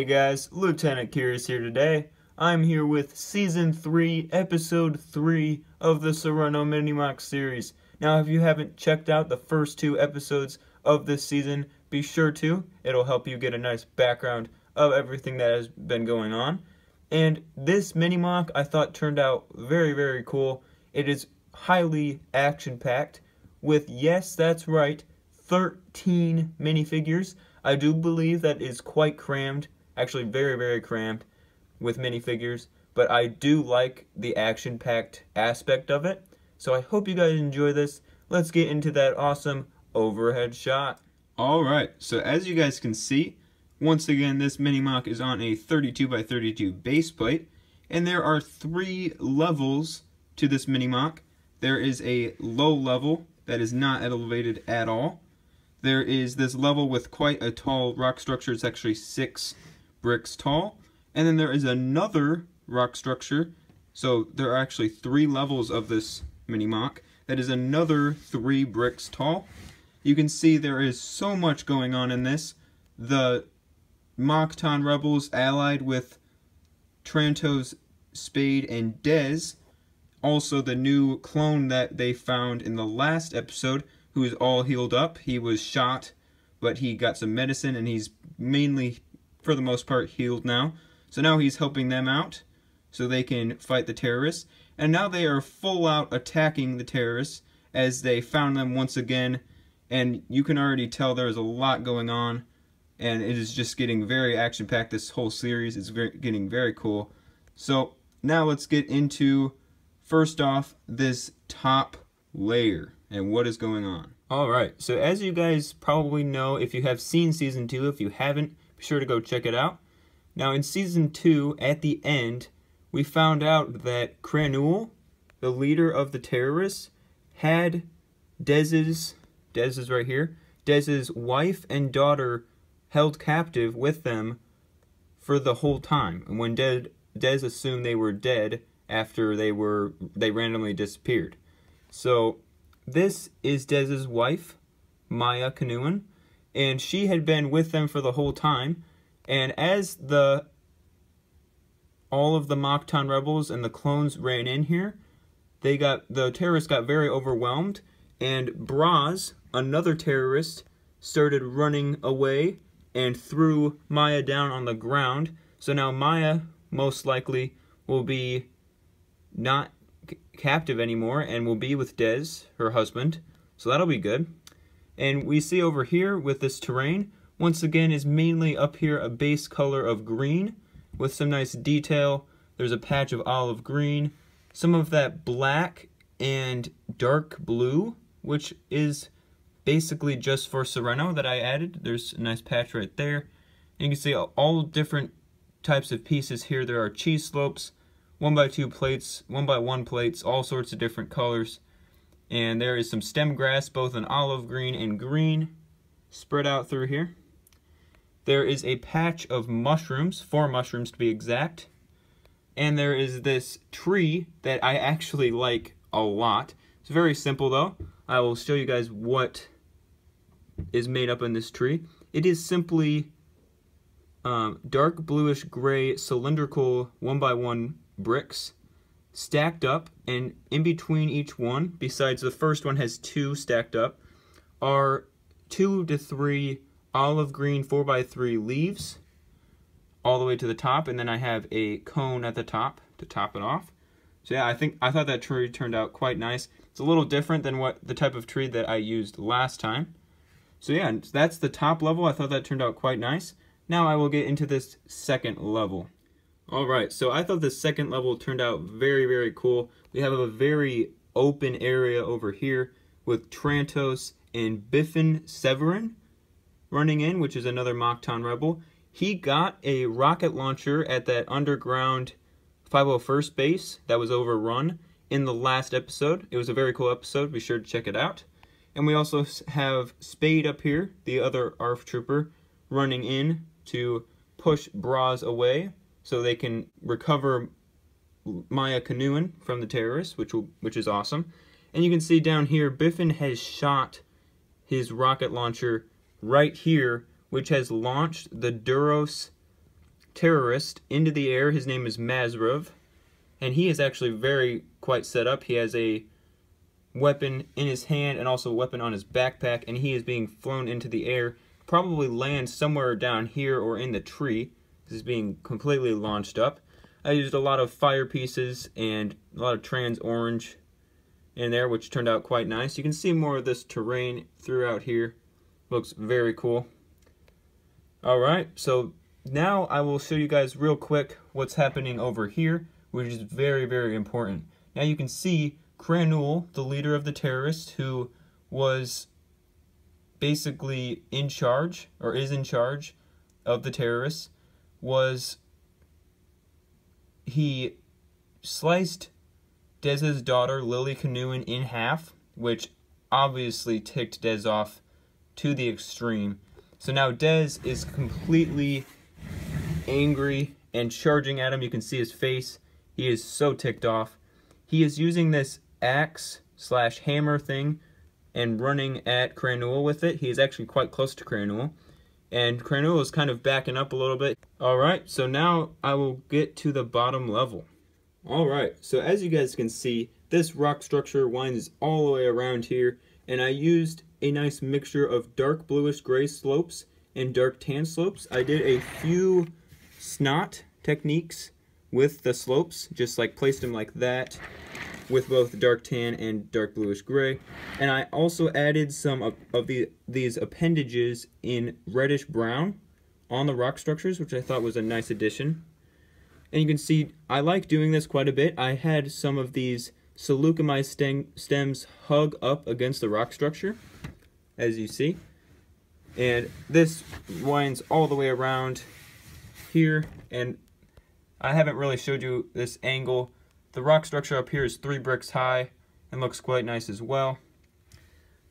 Hey guys, Lieutenant Curious here today. I'm here with Season 3, Episode 3 of the Serenno MiniMOC series. Now, if you haven't checked out the first two episodes of this season, be sure to. It'll help you get a nice background of everything that has been going on. And this MiniMOC I thought turned out very, very cool. It is highly action-packed with, yes, that's right, 13 minifigures. I do believe that is quite crammed, actually very, very crammed with minifigures, but I do like the action-packed aspect of it. So I hope you guys enjoy this. Let's get into that awesome overhead shot. Alright, so as you guys can see, once again this mini MOC is on a 32 by 32 base plate, and there are three levels to this mini MOC. There is a low level that is not elevated at all. There is this level with quite a tall rock structure. It's actually six bricks tall. And then there is another rock structure. So there are actually three levels of this MiniMOC. That is another three bricks tall. You can see there is so much going on in this. The Mockton Rebels allied with Trantos, Spade, and Dez. Also the new clone that they found in the last episode who is all healed up. He was shot, but he got some medicine, and he's mainly, for the most part, healed now. So now he's helping them out so they can fight the terrorists. And now they are full out attacking the terrorists as they found them once again. And you can already tell there's a lot going on. And it is just getting very action-packed. This whole series is very, getting very cool. So now let's get into, first off, this top layer and what is going on. Alright, so as you guys probably know, if you have seen Season 2, if you haven't, be sure to go check it out. Now in Season 2, at the end, we found out that Crannul, the leader of the terrorists, had Dez's, Dez is right here, Dez's wife and daughter held captive with them for the whole time. And when Dez, Dez assumed they were dead after they were they randomly disappeared. So this is Dez's wife, Maya Kanuan, and she had been with them for the whole time. And as the all of the Mockton rebels and the clones ran in here, they got the terrorists got very overwhelmed, and Braz, another terrorist, started running away and threw Maya down on the ground. So now Maya most likely will be not captive anymore and will be with Dez, her husband. So that'll be good. And we see over here with this terrain, once again is mainly up here a base color of green with some nice detail. There's a patch of olive green, some of that black and dark blue, which is basically just for Serenno that I added. There's a nice patch right there. And you can see all different types of pieces here. There are cheese slopes, one by two plates, one by one plates, all sorts of different colors. And there is some stem grass, both in olive green and green, spread out through here. There is a patch of mushrooms, four mushrooms to be exact. And there is this tree that I actually like a lot. It's very simple though. I will show you guys what is made up in this tree. It is simply um, dark bluish gray cylindrical one by one bricks stacked up, and in between each one, besides the first one has two stacked up, are two to three olive green 4x3 leaves all the way to the top, and then I have a cone at the top to top it off. So yeah, I think I thought that tree turned out quite nice. It's a little different than what the type of tree that I used last time. So yeah, that's the top level. I thought that turned out quite nice. Now I will get into this second level. Alright, so I thought the second level turned out very, very cool. We have a very open area over here with Trantos and Biffin Severin running in, which is another Mockton Rebel. He got a rocket launcher at that underground 501st base that was overrun in the last episode. It was a very cool episode. Be sure to check it out. And we also have Spade up here, the other ARF trooper, running in to push Braz away so they can recover Maya Kanuan from the terrorists, which will, which is awesome. And you can see down here, Biffin has shot his rocket launcher right here, which has launched the Duros terrorist into the air. His name is Mazrov, and he is actually very quite set up. He has a weapon in his hand and also a weapon on his backpack, and he is being flown into the air. Probably land somewhere down here or in the tree. This is being completely launched up. I used a lot of fire pieces and a lot of trans orange in there, which turned out quite nice. You can see more of this terrain throughout here. Looks very cool. Alright, so now I will show you guys real quick what's happening over here, which is very, very important. Now you can see Kranul, the leader of the terrorists, who was basically in charge, or is in charge, of the terrorists, was he sliced Dez's daughter, Lily Canoein, in half, which obviously ticked Dez off to the extreme. So now Dez is completely angry and charging at him. You can see his face. He is so ticked off. He is using this axe slash hammer thing and running at Kranul with it. He is actually quite close to Kranul. And Kranul is kind of backing up a little bit. Alright, so now I will get to the bottom level. Alright, so as you guys can see, this rock structure winds all the way around here. And I used a nice mixture of dark bluish gray slopes and dark tan slopes. I did a few snot techniques with the slopes, just like placed them like that with both dark tan and dark bluish gray. And I also added some of, of the, these appendages in reddish brown on the rock structures, which I thought was a nice addition. And you can see I like doing this quite a bit. I had some of these Saleucami stem, stems hug up against the rock structure, as you see. And this winds all the way around here, and I haven't really showed you this angle the rock structure up here is three bricks high and looks quite nice as well.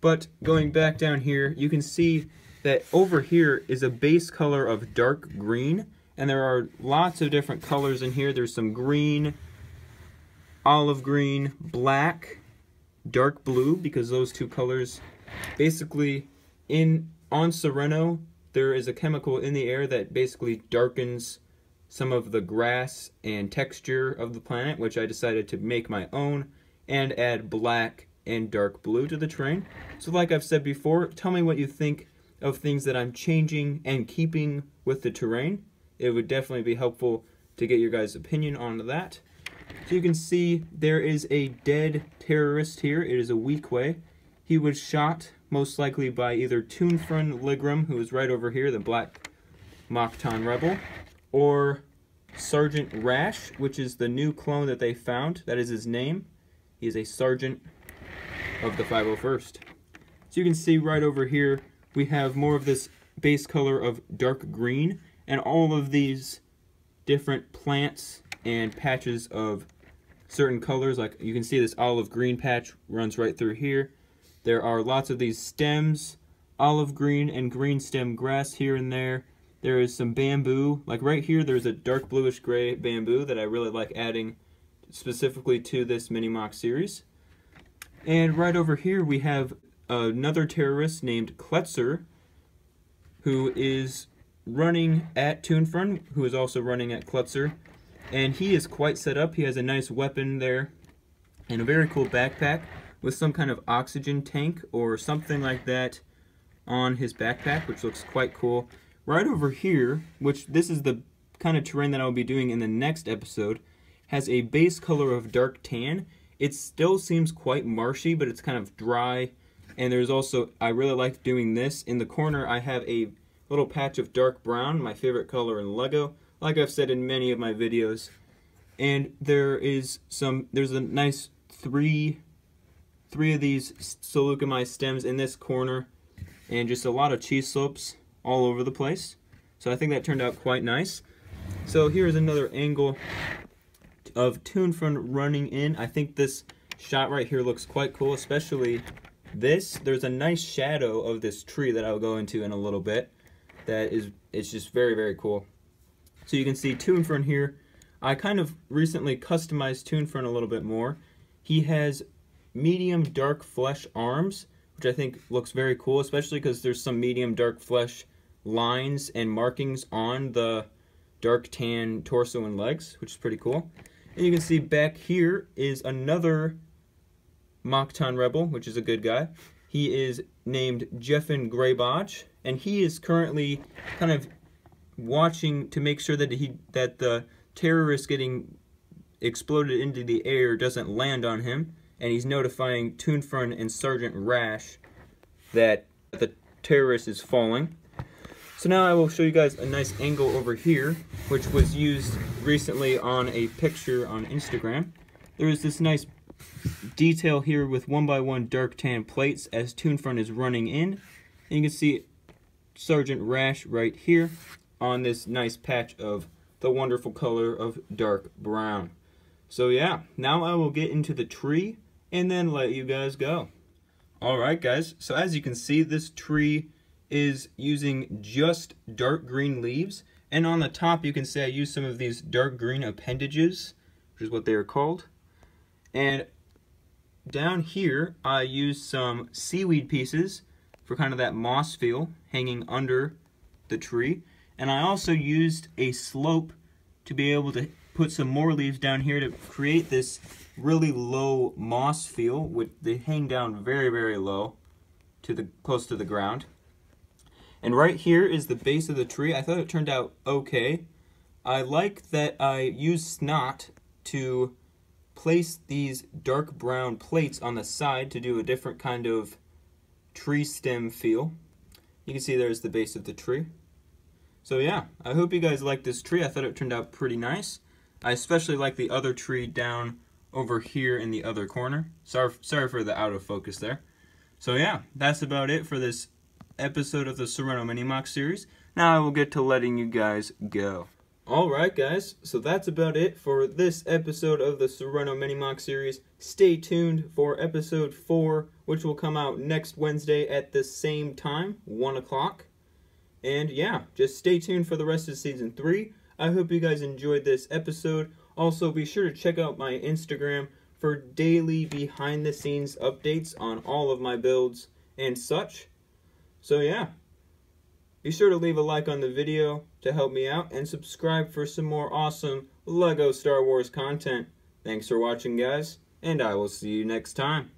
But going back down here, you can see that over here is a base color of dark green. And there are lots of different colors in here. There's some green, olive green, black, dark blue, because those two colors basically in on Serenno, there is a chemical in the air that basically darkens some of the grass and texture of the planet, which I decided to make my own and add black and dark blue to the terrain. So like I've said before, tell me what you think of things that I'm changing and keeping with the terrain. It would definitely be helpful to get your guys' opinion on that. So you can see there is a dead terrorist here. It is a Weequay. He was shot most likely by either Toonfrun Ligram, who is right over here, the black Mokton rebel, or Sergeant Rash, which is the new clone that they found. That is his name. He is a sergeant of the 501st. So you can see right over here, we have more of this base color of dark green, and all of these different plants and patches of certain colors. Like you can see this olive green patch runs right through here. There are lots of these stems, olive green and green stem grass here and there. There is some bamboo, like right here there's a dark bluish gray bamboo that I really like adding specifically to this mini MOC series. And right over here we have another terrorist named Kletzer who is running at Toonfrun, who is also running at Klutzer. And he is quite set up. He has a nice weapon there and a very cool backpack with some kind of oxygen tank or something like that on his backpack, which looks quite cool. Right over here, which this is the kind of terrain that I'll be doing in the next episode, has a base color of dark tan. It still seems quite marshy, but it's kind of dry. And there's also, I really like doing this. In the corner, I have a little patch of dark brown, my favorite color in LEGO, like I've said in many of my videos. And there is some, there's a nice three, three of these Saleucami stems in this corner, and just a lot of cheese slopes all over the place. So I think that turned out quite nice. So here's another angle of Toonfrun running in. I think this shot right here looks quite cool, especially this. There's a nice shadow of this tree that I'll go into in a little bit. That is, it's just very, very cool. So you can see Toonfrun here. I kind of recently customized Toonfrun a little bit more. He has medium dark flesh arms, which I think looks very cool, especially because there's some medium dark flesh lines and markings on the dark tan torso and legs, which is pretty cool. And you can see back here is another Machton Rebel, which is a good guy. He is named Jeffin Greybodge, and he is currently kind of watching to make sure that he that the terrorist getting exploded into the air doesn't land on him, and he's notifying Toonfront and Sergeant Rash that the terrorist is falling. So now I will show you guys a nice angle over here, which was used recently on a picture on Instagram. There is this nice detail here with one by one dark tan plates as Toonfront is running in. And you can see Sergeant Rash right here on this nice patch of the wonderful color of dark brown. So yeah, now I will get into the tree and then let you guys go. Alright guys, so as you can see this tree is using just dark green leaves. And on the top, you can see I use some of these dark green appendages, which is what they are called. And down here, I use some seaweed pieces for kind of that moss feel hanging under the tree. And I also used a slope to be able to put some more leaves down here to create this really low moss feel. With they hang down very, very low to the close to the ground. And right here is the base of the tree. I thought it turned out okay. I like that I used snot to place these dark brown plates on the side to do a different kind of tree stem feel. You can see there's the base of the tree. So yeah, I hope you guys like this tree. I thought it turned out pretty nice. I especially like the other tree down over here in the other corner. Sorry, sorry for the out of focus there. So yeah, that's about it for this episode of the Serenno Mini MOC series. Now I will get to letting you guys go. Alright guys, so that's about it for this episode of the Serenno Mini MOC series. Stay tuned for episode 4, which will come out next Wednesday at the same time, 1 o'clock. And yeah, just stay tuned for the rest of season 3. I hope you guys enjoyed this episode. Also, be sure to check out my Instagram for daily behind the scenes updates on all of my builds and such. So yeah, be sure to leave a like on the video to help me out and subscribe for some more awesome LEGO Star Wars content. Thanks for watching guys, and I will see you next time.